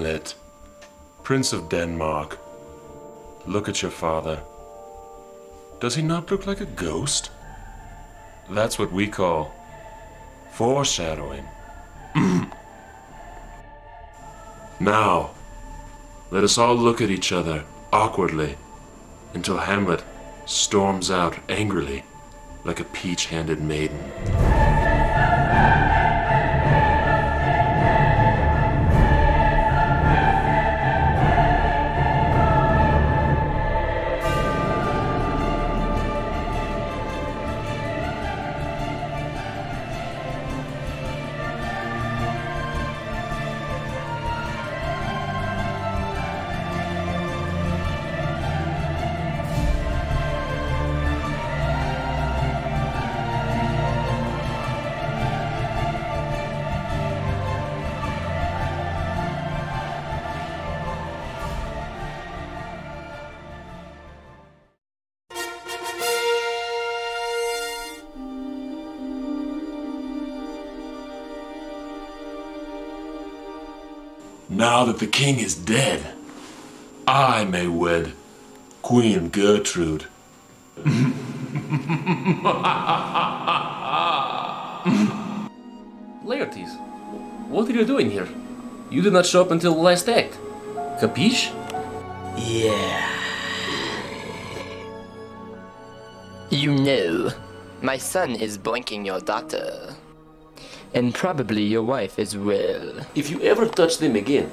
Hamlet, Prince of Denmark, look at your father. Does he not look like a ghost? That's what we call foreshadowing. now, let us all look at each other awkwardly until Hamlet storms out angrily like a peach handed maiden. Now that the king is dead, I may wed Queen Gertrude. Laertes, what are you doing here? You did not show up until the last act. Capiche? Yeah. You know, my son is boinking your daughter. And probably your wife as well. If you ever touch them again,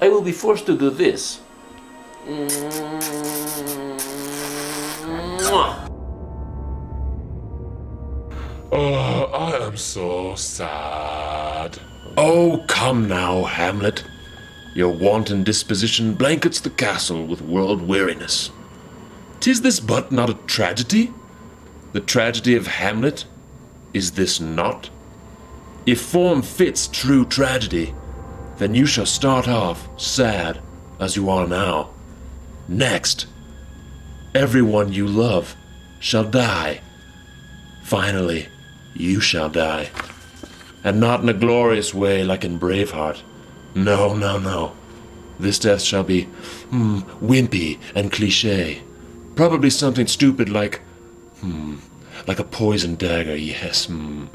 I will be forced to do this. Mwah. Oh, I am so sad. Oh, come now, Hamlet. Your wanton disposition blankets the castle with world weariness. Tis this but not a tragedy? The tragedy of Hamlet? Is this not? If form fits true tragedy, then you shall start off sad as you are now. Next, everyone you love shall die. Finally, you shall die. And not in a glorious way like in Braveheart. No, no, no. This death shall be hmm, wimpy and cliche. Probably something stupid like, hmm, like a poison dagger, yes. Hmm.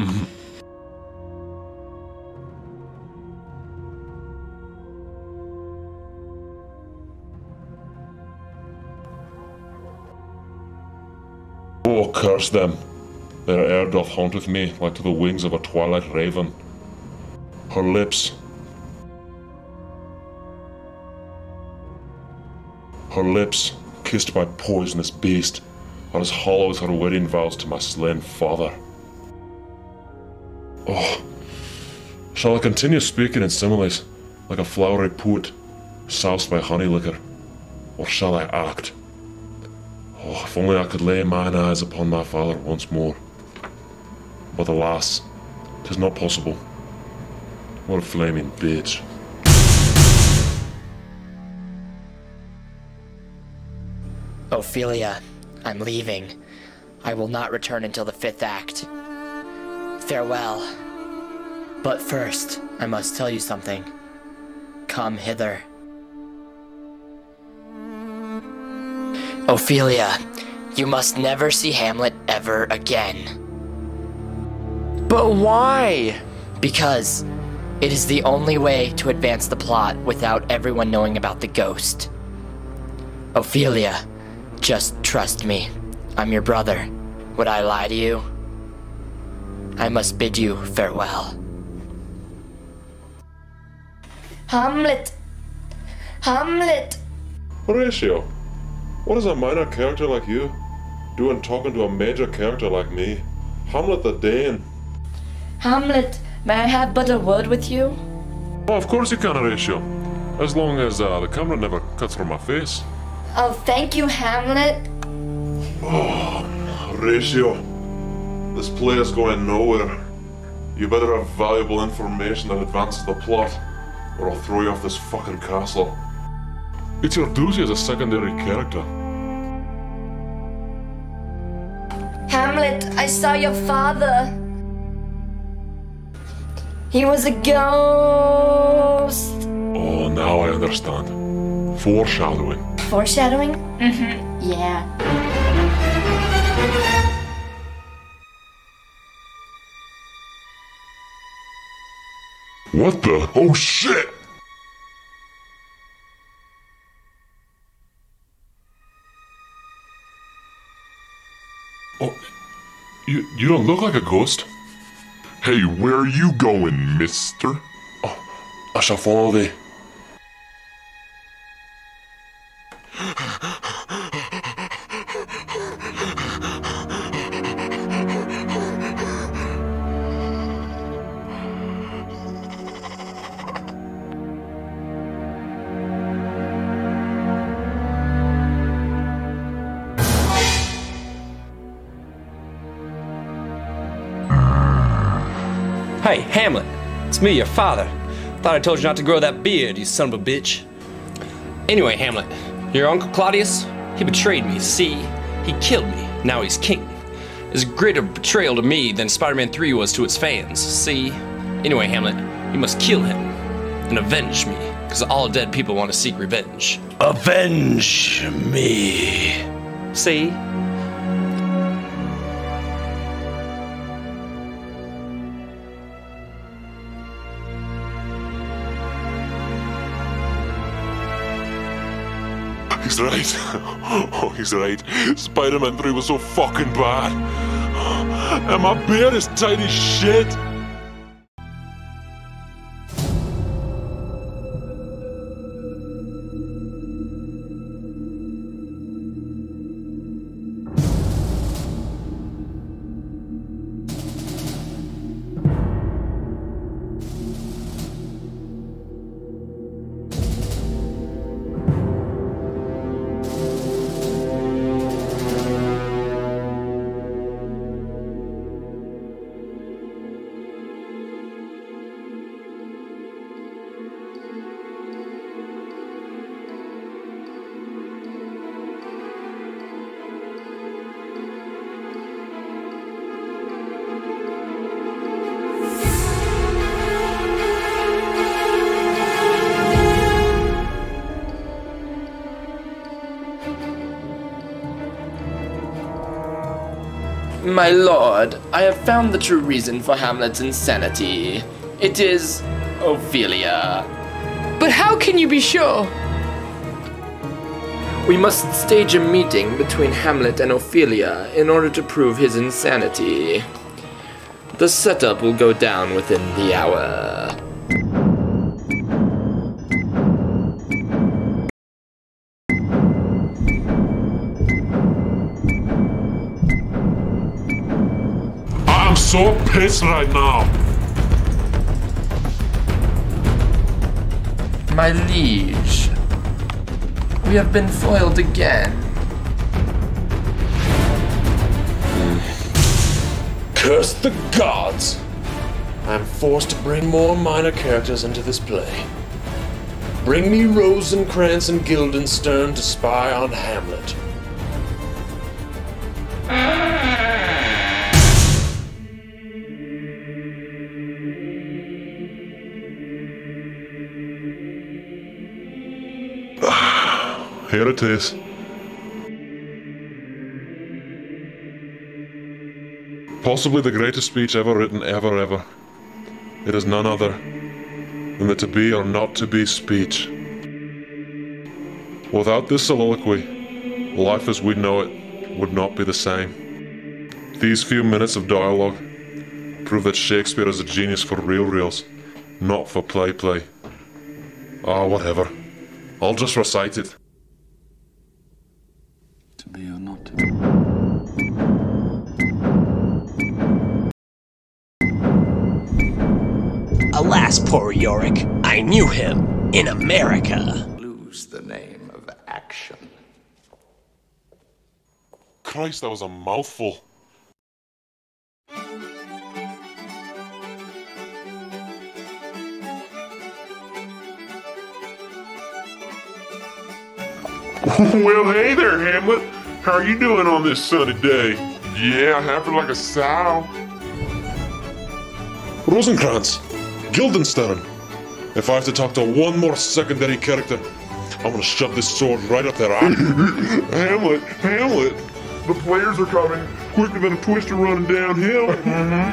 Curse them. Their air doth haunteth me like to the wings of a twilight raven. Her lips. Her lips, kissed by poisonous beast, are as hollow as her wedding vows to my slain father. Oh, shall I continue speaking in similes, like a flowery poet, soused by honey liquor, or shall I act? Oh, if only I could lay mine eyes upon my father once more. But alas, 'tis not possible. What a flaming bitch. Ophelia, I'm leaving. I will not return until the fifth act. Farewell. But first, I must tell you something. Come hither. Ophelia, you must never see Hamlet ever again. But why? Because it is the only way to advance the plot without everyone knowing about the ghost. Ophelia, just trust me. I'm your brother. Would I lie to you? I must bid you farewell. Hamlet! Hamlet! Horatio, what does a minor character like you doing talking to a major character like me? Hamlet the Dane. Hamlet, may I have but a word with you? Oh, of course you can, Horatio. As long as uh, the camera never cuts from my face. Oh, thank you, Hamlet. Oh, Horatio, this play is going nowhere. You better have valuable information that advances the plot, or I'll throw you off this fucking castle. It's your duty as a secondary character. Hamlet, I saw your father. He was a ghost. Oh, now I understand. Foreshadowing. Foreshadowing? Mm-hmm. Yeah. What the? Oh shit! You, don't look like a ghost. Hey, where are you going, mister? Oh, I shall follow thee. Hey, Hamlet, it's me, your father. Thought I told you not to grow that beard, you son of a bitch. Anyway, Hamlet, your uncle Claudius, he betrayed me, see? He killed me, now he's king. It's a greater betrayal to me than Spider Man 3 was to its fans, see? Anyway, Hamlet, you must kill him and avenge me, because all dead people want to seek revenge. Avenge me. See? He's right. Oh, he's right. Spider Man 3 was so fucking bad. And my beard is tight as shit. My lord, I have found the true reason for Hamlet's insanity. It is Ophelia. But how can you be sure? We must stage a meeting between Hamlet and Ophelia in order to prove his insanity. The setup will go down within the hour. I'm so pissed right now. My liege, we have been foiled again. Curse the gods! I'm forced to bring more minor characters into this play. Bring me Rosencrantz and Guildenstern to spy on Hamlet. Here it is. Possibly the greatest speech ever written, ever, ever. It is none other than the to be or not to be speech. Without this soliloquy, life as we know it would not be the same. These few minutes of dialogue prove that Shakespeare is a genius for real reals, not for play play. Ah, whatever. I'll just recite it be or not to be. Alas, poor Yorick, I knew him in America. Lose the name of action. Christ, that was a mouthful. well, hey there, Hamlet. How are you doing on this sunny day? Yeah, I happy like a sow. Rosencrantz, Guildenstern. If I have to talk to one more secondary character, I'm gonna shove this sword right up their eye. Hamlet, Hamlet. The players are coming quicker than a twister running downhill.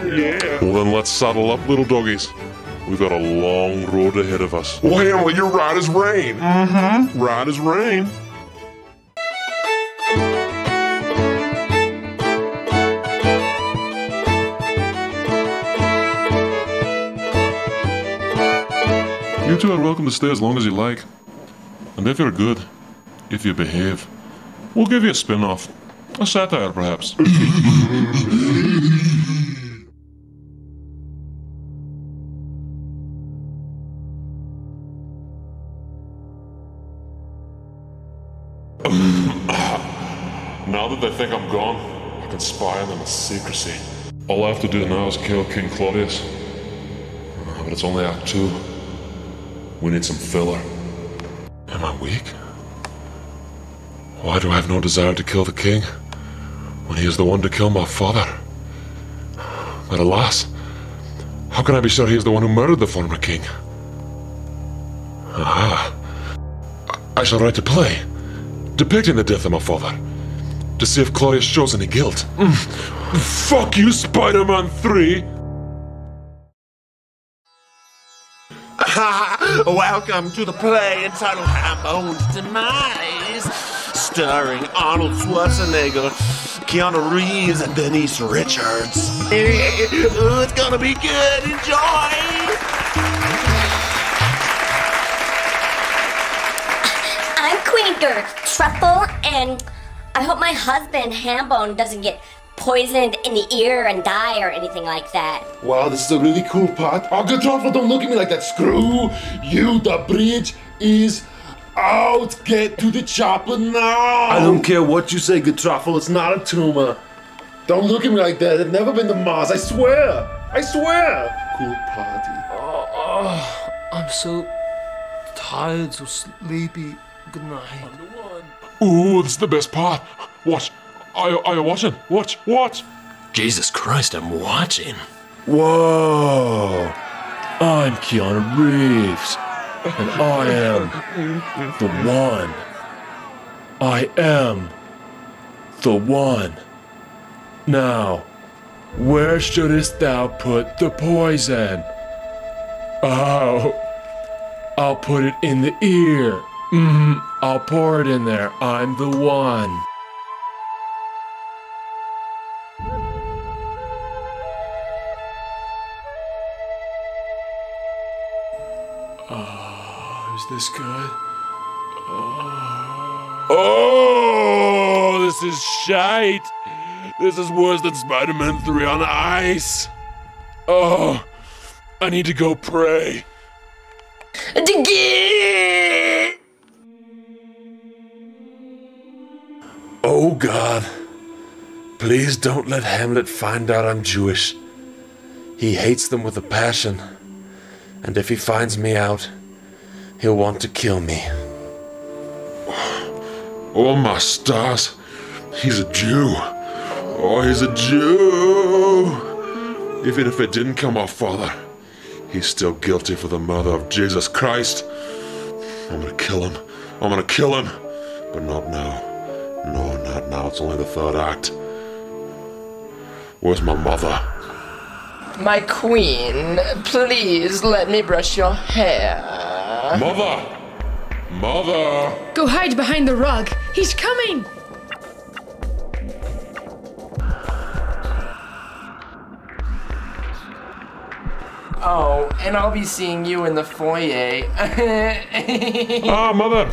Yeah. well, then let's saddle up, little doggies. We've got a long road ahead of us. Well, Hamlet, you're right as rain. Mm-hmm. Right as rain. You two are welcome to stay as long as you like. And if you're good, if you behave, we'll give you a spin off. A satire, perhaps. now that they think I'm gone, I can spy on them in secrecy. All I have to do now is kill King Claudius. Uh, But it's only Act Two. We need some filler. Am I weak? Why do I have no desire to kill the king when he is the one to kill my father? But alas, how can I be sure he is the one who murdered the former king? Aha. I- I shall write a play depicting the death of my father to see if Claudius shows any guilt. Mm. Fuck you, Spider Man 3! Welcome to the play entitled Hambone's Demise, starring Arnold Schwarzenegger, Keanu Reeves, and Denise Richards. It's gonna be good. Enjoy. I'm Queen Gertrude Truffle, and I hope my husband Hambone doesn't get poisoned in the ear and die or anything like that. Wow, this is a really cool part. Oh, good don't look at me like that. Screw you. The bridge is out. Get to the chopper now. I don't care what you say, good It's not a tumor. Don't look at me like that. I've never been to Mars. I swear. I swear. Cool party. Oh, oh, I'm so tired, so sleepy. Good night. Ooh, this is the best part. Watch. Are, you- are you watching? Watch, watch. Jesus Christ, I'm watching. Whoa! I'm Keanu Reeves, and I am the one. I am the one. Now, where shouldest thou put the poison? Oh, I'll put it in the ear. Mm. I'll pour it in there. I'm the one. Is this good? Oh, this is shite. This is worse than Spider Man 3 on ice. Oh, I need to go pray. Oh, God. Please don't let Hamlet find out I'm Jewish. He hates them with a passion. And if he finds me out, he'll want to kill me. Oh, my stars. He's a Jew. Oh, he's a Jew. Even if it didn't kill my father, he's still guilty for the murder of Jesus Christ. I'm gonna kill him. I'm gonna kill him. But not now. No, not now. It's only the third act. Where's my mother? My queen, please let me brush your hair. Mother! Mother! Go hide behind the rug. He's coming. Oh, and I'll be seeing you in the foyer. Ah, mother!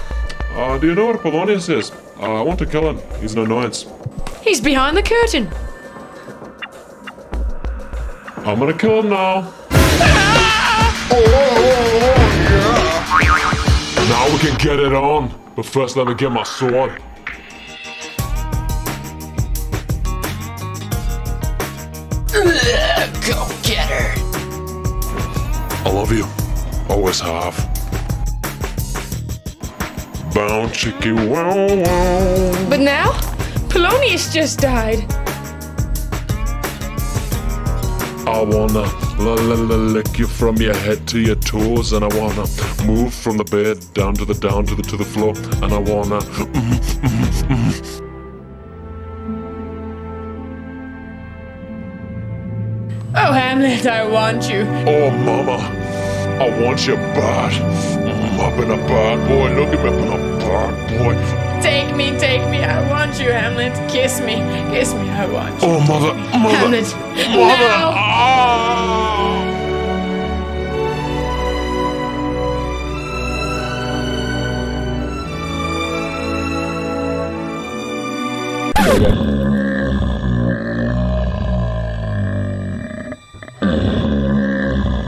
Uh, do you know where Polonius is? Uh, I want to kill him. He's an annoyance. He's behind the curtain. I'm gonna kill him now. Now we can get it on. But first, let me get my sword. Go get her. I love you. Always have. Bow chicky wow wow. But now, Polonius just died. I wanna la la la lick you from your head to your toes, and I wanna move from the bed down to the down to the to the floor, and I wanna. mm, mm, mm. Oh, Hamlet, I want you. Oh, mama, I want you bad. Mm, I've been a bad boy. Look at me, I've been a bad boy. Take me, take me. I want you, Hamlet. Kiss me, kiss me. I want you. Oh, mother, mother, Hamlet, mother. now.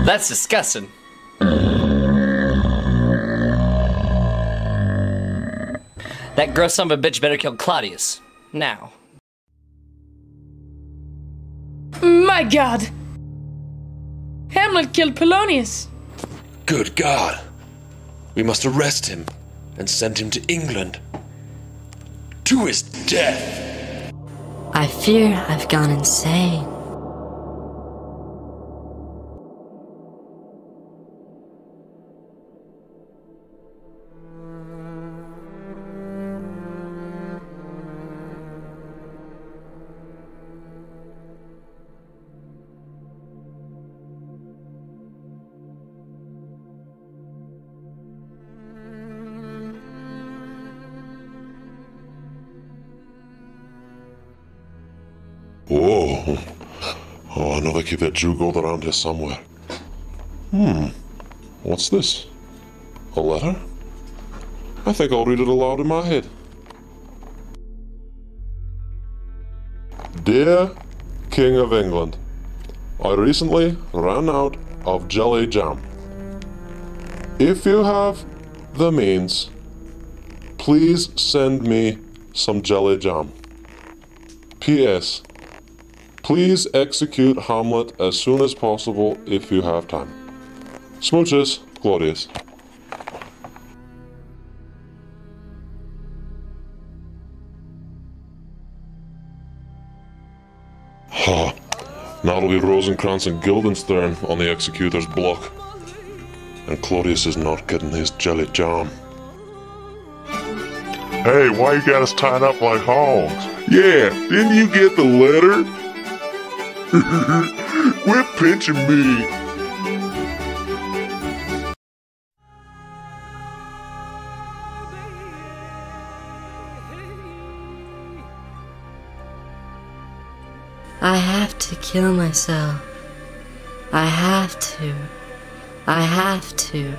That's disgusting. That gross son of a bitch better kill Claudius. Now. My God. Hamlet killed Polonius. Good God. We must arrest him and send him to England. To his death. I fear I've gone insane. They that Jew gold around here somewhere. Hmm. What's this? A letter? I think I'll read it aloud in my head. Dear King of England, I recently ran out of jelly jam. If you have the means, please send me some jelly jam. P.S. Please execute Hamlet as soon as possible if you have time. Smooches, Claudius. Ha! Now it'll be Rosencrantz and Guildenstern on the executor's block. And Claudius is not getting his jelly jam. Hey, why you got us tied up like hogs? Yeah, didn't you get the letter? Quit pinching me. I have to kill myself. I have to. I have to.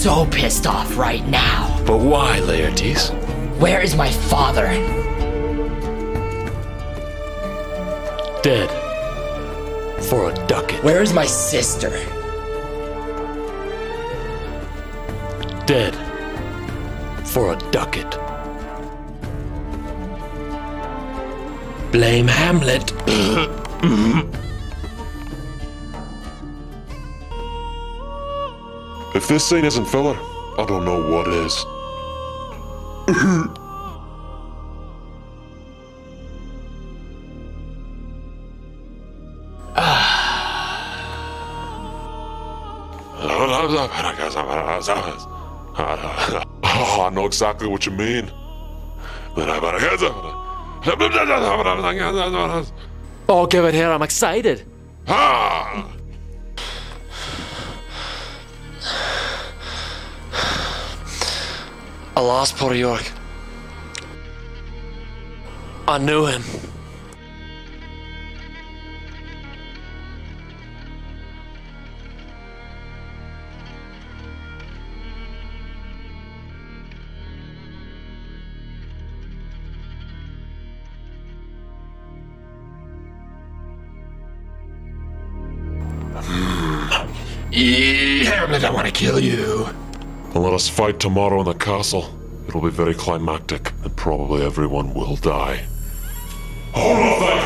So pissed off right now. But why, Laertes? Where is my father? Dead. For a ducat. Where is my sister? Dead. For a ducat. Blame Hamlet. this scene isn't filler, I don't know what is. Oh, I know exactly what you mean. Oh, give it here, I'm excited. Ah! Lost poor York. I knew him. Hamlet, I want to kill you. And let us fight tomorrow in the castle. It'll be very climactic, and probably everyone will die. Hold off thy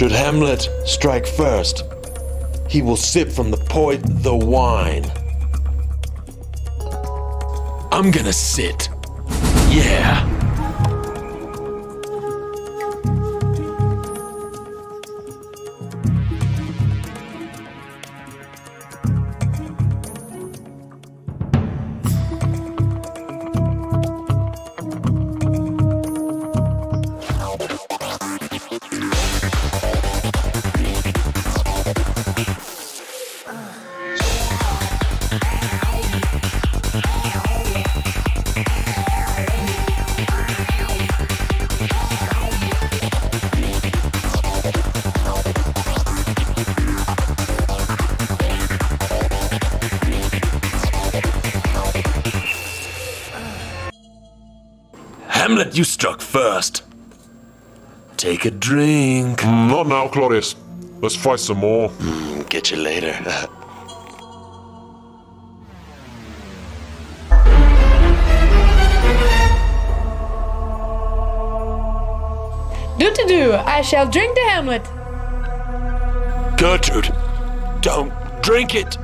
Should Hamlet strike first, he will sip from the poi the wine. I'm gonna sit. Yeah. Hamlet, you struck first. Take a drink. Not now, Claudius. Let's fight some more. Hmm, get you later. Do to do, I shall drink the Hamlet. Gertrude, don't drink it.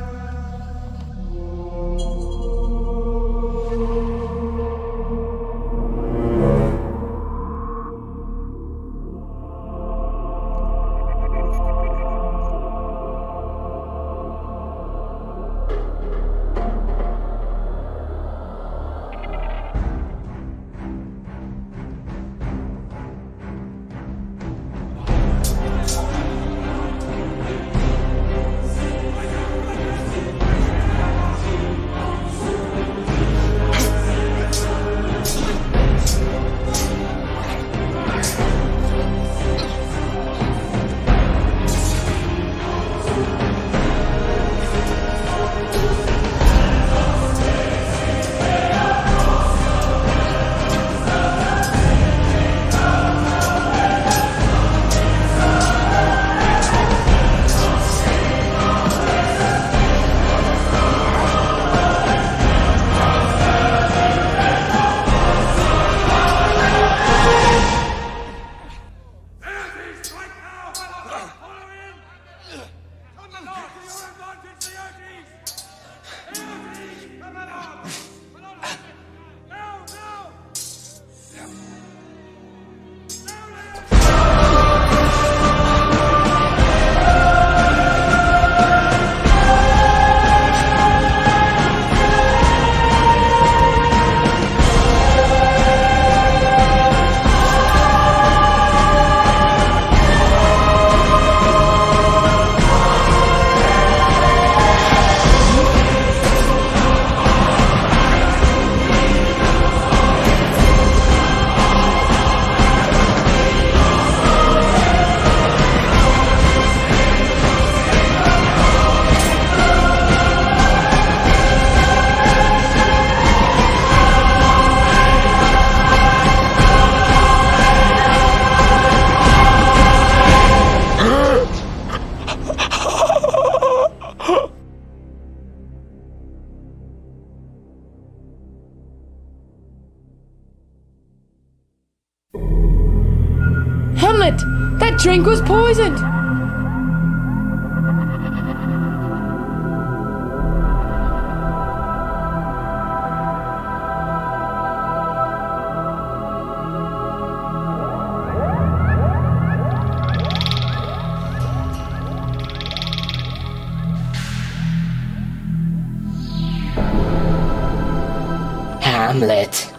Hamlet,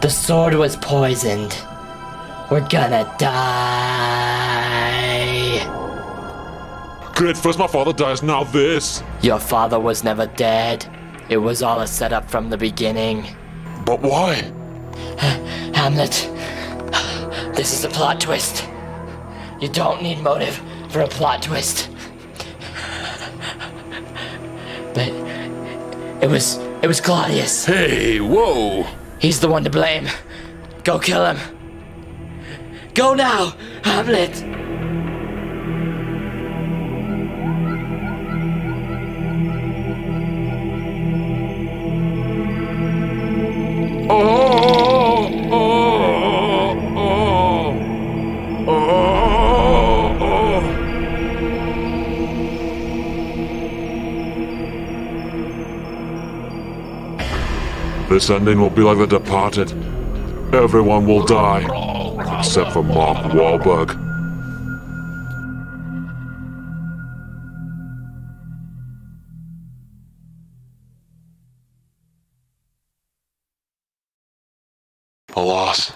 the sword was poisoned. We're gonna die. Great, first my father dies, now this. Your father was never dead. It was all a setup from the beginning. But why? Hamlet, this is a plot twist. You don't need motive for a plot twist. But it was it was Claudius. Hey, whoa! He's the one to blame. Go kill him. Go now, Hamlet. This ending will be like The Departed. Everyone will die, except for Mark Wahlberg. Alas,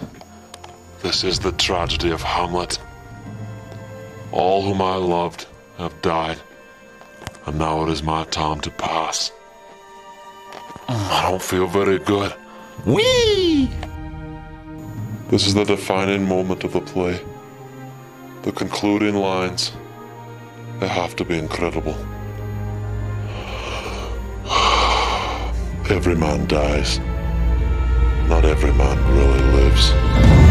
this is the tragedy of Hamlet. All whom I loved have died, and now it is my time to pass. I don't feel very good. Whee! This is the defining moment of the play. The concluding lines. They have to be incredible. Every man dies. Not every man really lives.